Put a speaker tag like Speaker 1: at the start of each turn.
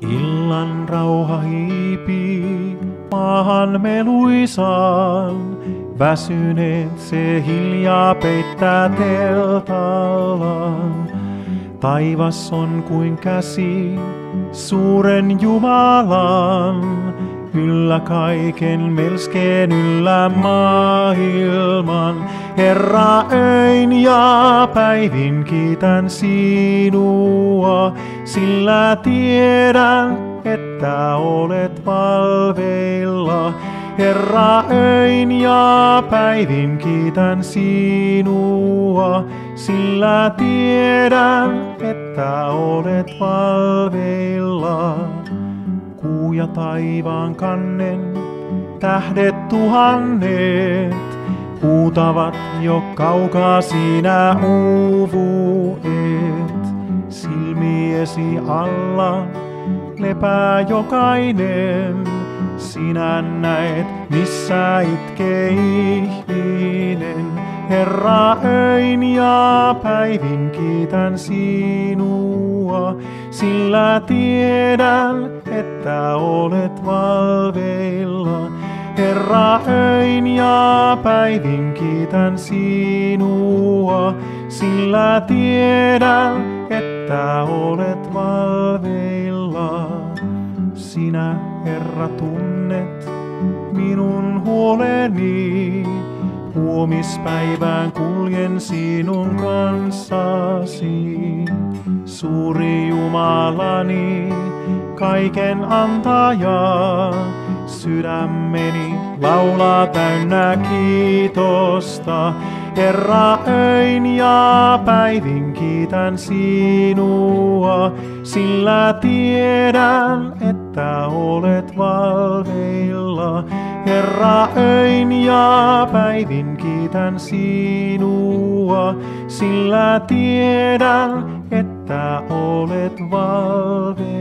Speaker 1: Illan rauha hiipii maahan meluisaan. Väsyneet se hiljaa peittää teltallaan. Taivas on kuin käsi suuren Jumalan. Yllä kaiken melskeen yllä maailman. Herra, öin ja päivin kiitän sinua, sillä tiedän, että olet valveilla. Herra, öin ja päivin kiitän sinua, sillä tiedän, että olet valveilla. Ja taivaan kannen, tähdet tuhannet, huutavat jo kaukaa sinä uuvuet. Silmiesi alla lepää jokainen, sinä näet, missä itkee ihminen. Herra, öin ja päivin kiitän sinua, sillä tiedän, että olet valveilla. Herra, öin ja päivin kiitän sinua, sillä tiedän, että olet valveilla. Sinä, Herra, tunnet minun huoleni. Huomispäivään kuljen sinun kanssasi. Suuri Jumalani, kaiken antaja, sydämeni laulaa täynnä kiitosta. Herra, öin ja päivin kiitän sinua, sillä tiedän, että olet valveilla. Herra, öin ja päivin kiitän sinua, sillä tiedän, että olet valveilla.